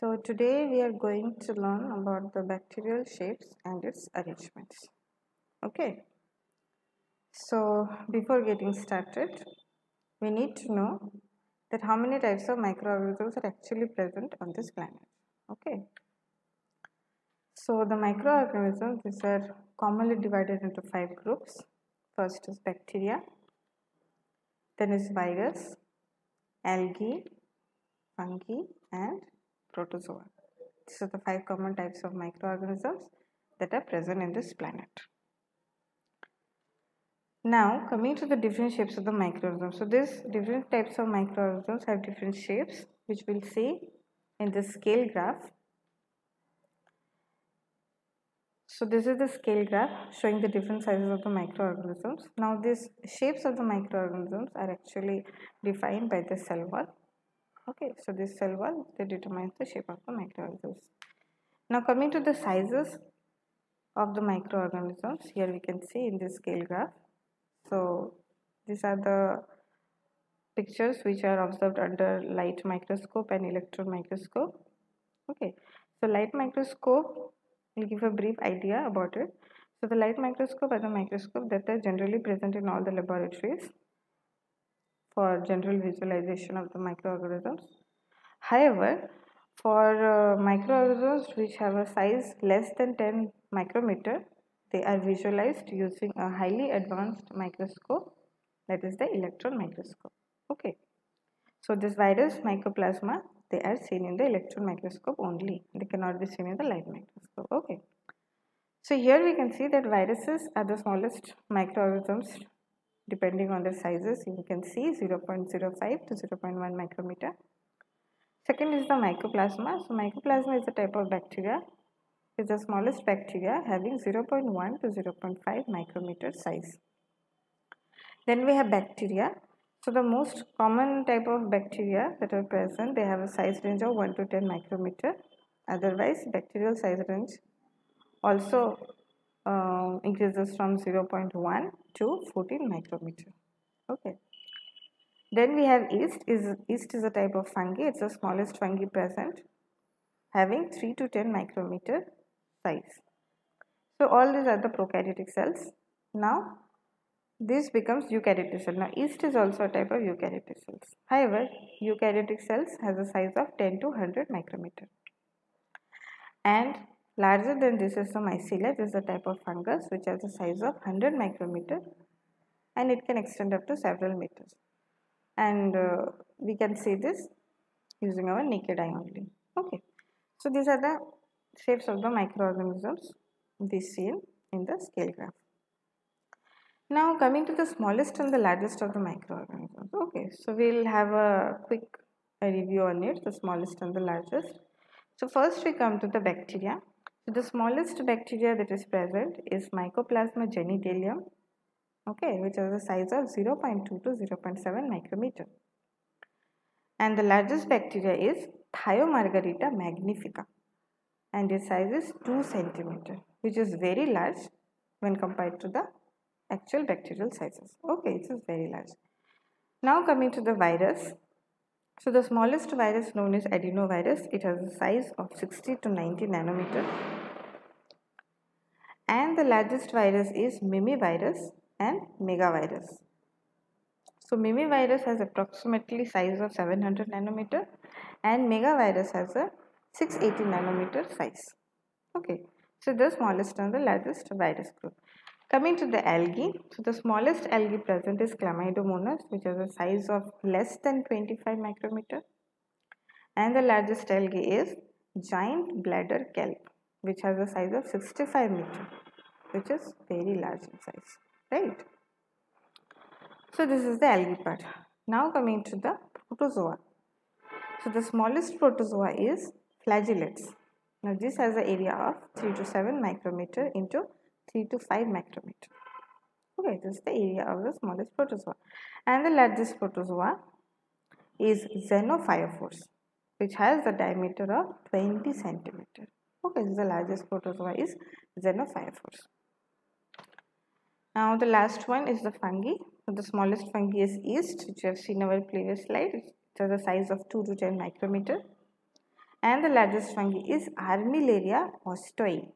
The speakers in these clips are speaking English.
So today we are going to learn about the bacterial shapes and its arrangements. Okay. So before getting started, we need to know that how many types of microorganisms are actually present on this planet. Okay. So the microorganisms these are commonly divided into five groups. First is bacteria, then is virus, algae, fungi and protozoa. These are the five common types of microorganisms that are present in this planet. Now coming to the different shapes of the microorganisms. So these different types of microorganisms have different shapes which we'll see in the scale graph. So this is the scale graph showing the different sizes of the microorganisms. Now these shapes of the microorganisms are actually defined by the cell wall okay so this cell wall that determines the shape of the microorganisms. Now coming to the sizes of the microorganisms here we can see in this scale graph. So these are the pictures which are observed under light microscope and electron microscope. Okay so light microscope will give a brief idea about it. So the light microscope are the microscope that are generally present in all the laboratories for general visualization of the microorganisms. However, for uh, microorganisms which have a size less than 10 micrometer, they are visualized using a highly advanced microscope that is the electron microscope. Okay. So this virus mycoplasma they are seen in the electron microscope only. They cannot be seen in the light microscope. Okay. So here we can see that viruses are the smallest microorganisms depending on the sizes you can see 0.05 to 0.1 micrometer. Second is the mycoplasma. So mycoplasma is a type of bacteria. It's the smallest bacteria having 0.1 to 0.5 micrometer size. Then we have bacteria. So the most common type of bacteria that are present, they have a size range of 1 to 10 micrometer. Otherwise, bacterial size range also uh, increases from 0.1 to 14 micrometer. Okay. Then we have yeast. Is yeast is a type of fungi. It's the smallest fungi present, having 3 to 10 micrometer size. So all these are the prokaryotic cells. Now this becomes eukaryotic cell. Now yeast is also a type of eukaryotic cells. However, eukaryotic cells has a size of 10 to 100 micrometer. And Larger than this is the mycelia. This is a type of fungus which has a size of 100 micrometer and it can extend up to several meters. And uh, we can see this using our naked eye only. Okay. So these are the shapes of the microorganisms we see in the scale graph. Now coming to the smallest and the largest of the microorganisms. Okay. So we'll have a quick review on it, the smallest and the largest. So first we come to the bacteria. So the smallest bacteria that is present is Mycoplasma genitalium, okay, which has a size of 0.2 to 0.7 micrometer. And the largest bacteria is Thiomargarita magnifica and its size is 2 centimeter, which is very large when compared to the actual bacterial sizes. Okay, it is very large. Now coming to the virus. So the smallest virus known as adenovirus, it has a size of 60 to 90 nanometer. And the largest virus is mimivirus and megavirus. So mimivirus has approximately size of 700 nanometer and megavirus has a 680 nanometer size. Okay, so the smallest and the largest virus group. Coming to the algae, so the smallest algae present is Chlamydomonas which has a size of less than 25 micrometer and the largest algae is giant bladder kelp which has a size of 65 meter which is very large in size, right? So this is the algae part. Now coming to the protozoa. So the smallest protozoa is flagellates. Now this has an area of 3 to 7 micrometer into 3 to 5 micrometer. Okay, this is the area of the smallest protozoa. And the largest protozoa is Xenophyophores, which has the diameter of 20 centimeter. Okay, this is the largest protozoa is Xenophyophores. Now the last one is the fungi. The smallest fungi is yeast, which you have seen our previous slide. It has a size of 2 to 10 micrometer. and the largest fungi is Armillaria ostoyae.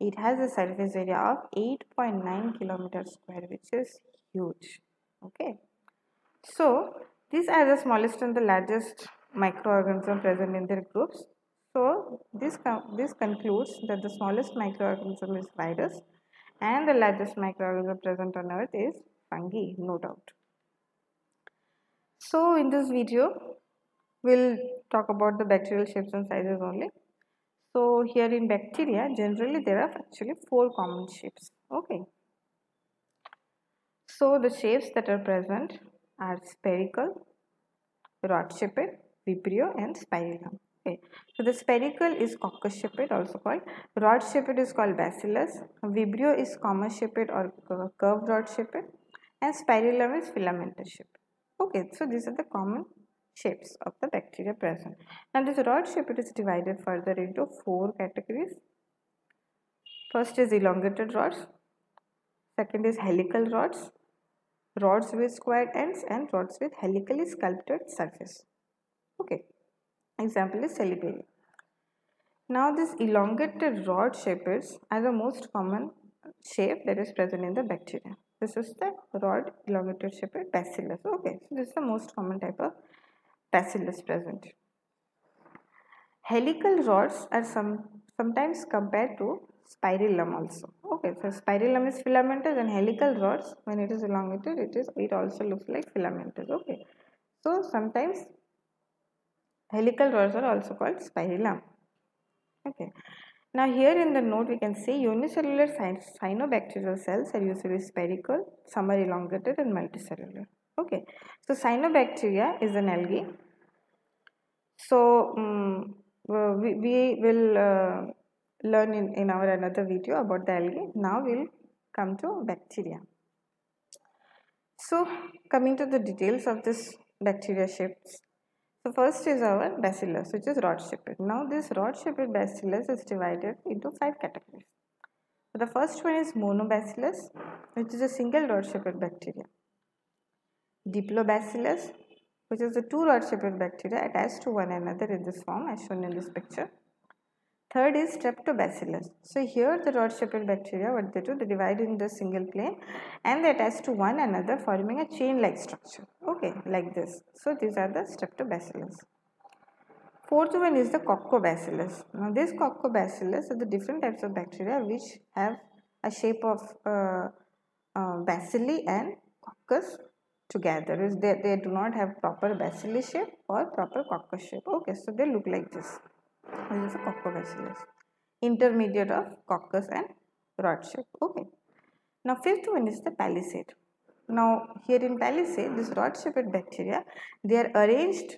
It has a surface area of 8.9 kilometer square which is huge. Okay. So these are the smallest and the largest microorganism present in their groups. So this, this concludes that the smallest microorganism is virus and the largest microorganism present on earth is fungi no doubt. So in this video we'll talk about the bacterial shapes and sizes only. So here in bacteria generally there are actually four common shapes okay. So the shapes that are present are spherical, rod shaped, vibrio and spirillum. Okay. So the spherical is coccus shaped also called, rod shaped is called bacillus, vibrio is comma shaped or curved rod shaped and spirillum is filamentous shaped. Okay, so these are the common shapes of the bacteria present. Now this rod shape it is divided further into four categories. First is elongated rods, second is helical rods, rods with squared ends and rods with helically sculpted surface. Okay, example is Seliberia. Now this elongated rod shapes are the most common shape that is present in the bacteria. This is the rod elongated shaped bacillus. Okay, so this is the most common type of bacillus present. Helical rods are some sometimes compared to spirillum also. Okay, so spirillum is filamentous and helical rods when it is elongated it is it also looks like filamentous. Okay, so sometimes helical rods are also called spirillum. Okay. Now here in the note we can see unicellular cyanobacterial cells are usually spherical, some are elongated and multicellular. Okay. So cyanobacteria is an algae. So um, we, we will uh, learn in, in our another video about the algae. Now we'll come to bacteria. So coming to the details of this bacteria shapes. So first is our bacillus which is rod shaped. Now this rod shaped bacillus is divided into five categories. So the first one is monobacillus which is a single rod shaped bacteria. Diplobacillus which is the two rod shaped bacteria attached to one another in this form as shown in this picture. Third is streptobacillus. So here the rod shaped bacteria what they do they divide in the single plane and they attach to one another forming a chain like structure. Okay like this. So these are the streptobacillus. Fourth one is the coccobacillus. Now this coccobacillus are the different types of bacteria which have a shape of uh, uh, bacilli and coccus together. Is they, they do not have proper bacilli shape or proper coccus shape. Okay, so they look like this. This is a coccobacillus. Intermediate of coccus and rod shape. Okay. Now fifth one is the palisade. Now here in palisade, this rod shaped bacteria, they are arranged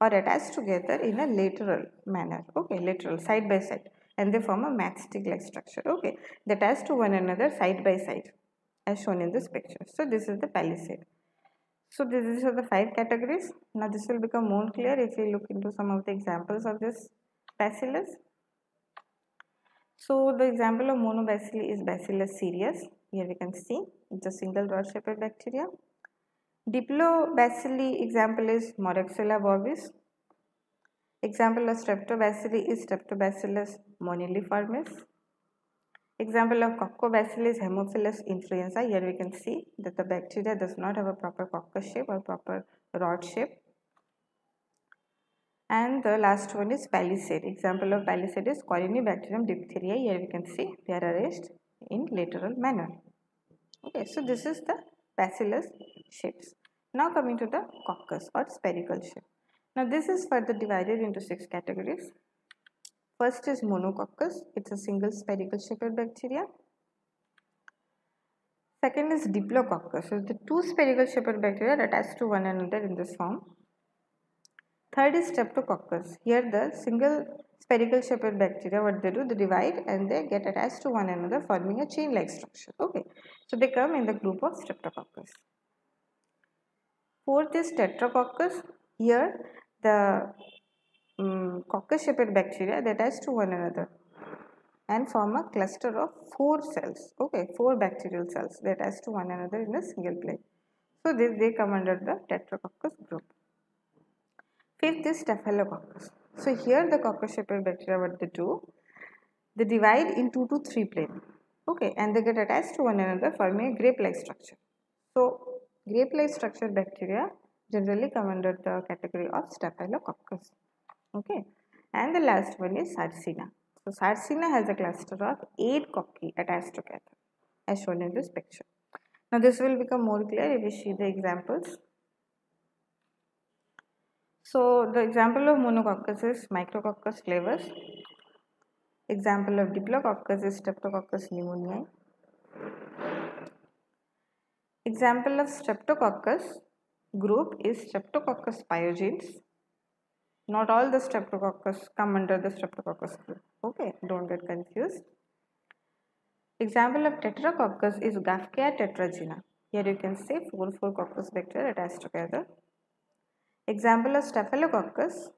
or attached together in a lateral manner. Okay, lateral, side by side and they form a matchstick like structure. Okay, they attach to one another side by side as shown in this picture. So this is the palisade. So these are the five categories. Now this will become more clear if we look into some of the examples of this bacillus. So the example of monobacilli is Bacillus cereus. Here we can see it's a single rod shaped bacteria. Diplobacilli example is Moraxella bovis. Example of Streptobacilli is Streptobacillus moniliformis. Example of Coccobacillus Haemophilus influenza. Here we can see that the bacteria does not have a proper coccus shape or proper rod shape. And the last one is palisade. Example of palisade is corynebacterium diphtheria. Here we can see they are arranged in lateral manner. Okay so this is the bacillus shapes. Now coming to the coccus or spherical shape. Now this is further divided into six categories first is monococcus it's a single spherical shaped bacteria second is diplococcus so the two spherical shaped bacteria are attached to one another in this form Third is Streptococcus. Here the single spherical shaped bacteria what they do they divide and they get attached to one another forming a chain like structure. Okay. So they come in the group of Streptococcus. Fourth is Tetracoccus. Here the um, coccus shaped bacteria that attach to one another and form a cluster of four cells. Okay, four bacterial cells that attach to one another in a single plane. So this they come under the Tetracoccus group. Fifth is Staphylococcus. So here the coccus shaped bacteria what they do? They divide in two to three plane. Okay, and they get attached to one another forming a grape-like structure. So grape-like structure bacteria generally come under the category of Staphylococcus. Okay, and the last one is Sarcina. So Sarcina has a cluster of 8 cocci attached together as shown in this picture. Now this will become more clear if we see the examples. So the example of monococcus is Micrococcus flavus. Example of Diplococcus is Streptococcus pneumoniae. Example of Streptococcus group is Streptococcus pyogenes. Not all the Streptococcus come under the Streptococcus group. Okay, don't get confused. Example of Tetracoccus is Gaffkya tetragena. Here you can see 4 4 coccus bacteria attached together. Example of Staphylococcus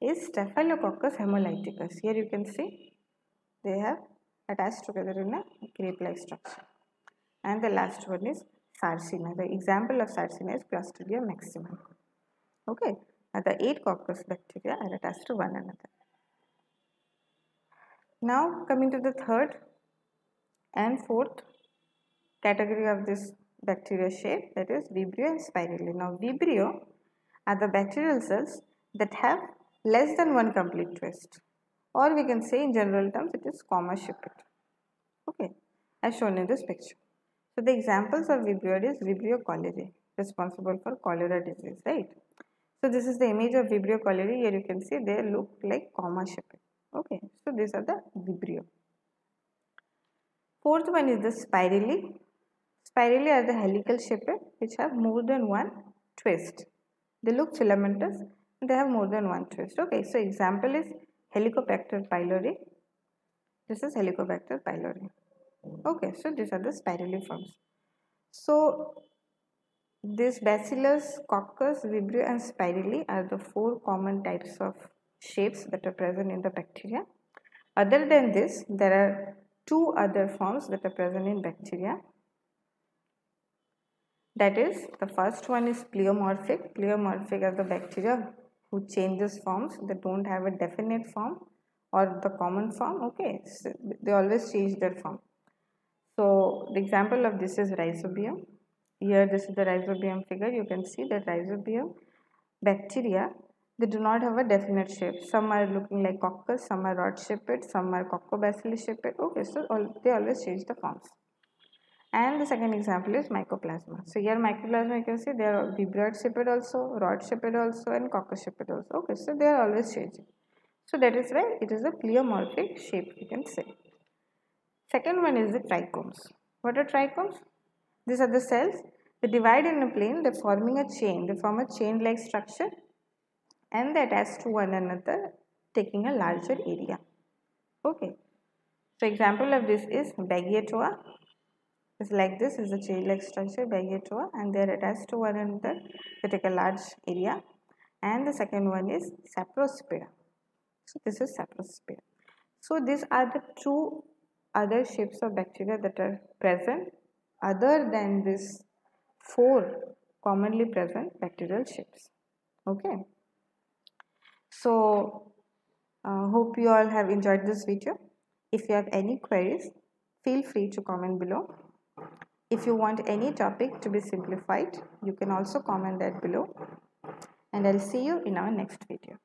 is Staphylococcus hemolyticus. Here you can see they have attached together in a grape-like structure. And the last one is Sarcina. The example of Sarcina is Clostridium maximum. Okay, the 8 coccus bacteria are attached to one another. Now coming to the third and fourth category of this bacteria shape that is Vibrio and Spirilla. Now Vibrio are the bacterial cells that have less than one complete twist or we can say in general terms it is comma shaped. Okay, as shown in this picture. So the examples of Vibrio is Vibrio cholerae responsible for cholera disease, right? So this is the image of Vibrio cholerae. Here you can see they look like comma shaped. Okay, so these are the Vibrio. Fourth one is the spirilla. Spirilla are the helical shaped which have more than one twist. They look filamentous and they have more than one twist. Okay, so example is Helicobacter pylori. This is Helicobacter pylori. Okay, so these are the spirilla forms. So this Bacillus, Coccus, Vibrio and Spirilla are the four common types of shapes that are present in the bacteria. Other than this, there are two other forms that are present in bacteria. That is, the first one is pleomorphic. Pleomorphic are the bacteria who changes forms. They don't have a definite form or the common form. Okay, so they always change their form. So the example of this is rhizobium. Here this is the rhizobium figure. You can see that rhizobium bacteria they do not have a definite shape. Some are looking like coccus, some are rod shaped, some are coccobacillus shaped. Okay, so all, they always change the forms. And the second example is mycoplasma. So here mycoplasma you can see they are vibroid shaped also, rod shaped also and coccus shaped also. Okay, so they are always changing. So that is why it is a pleomorphic shape you can say. Second one is the trichomes. What are trichomes? These are the cells. They divide in a plane. they're forming a chain. They form a chain-like structure, and they attach to one another, taking a larger area. Okay. So example of this is Beggiatoa. It's like this is a chain-like structure Beggiatoa, and they are attached to one another. They take a large area. And the second one is Saprospira. So this is Saprospira. So these are the two other shapes of bacteria that are present other than this four commonly present bacterial shapes. Okay. So uh, hope you all have enjoyed this video. If you have any queries feel free to comment below. If you want any topic to be simplified you can also comment that below. And i'll see you in our next video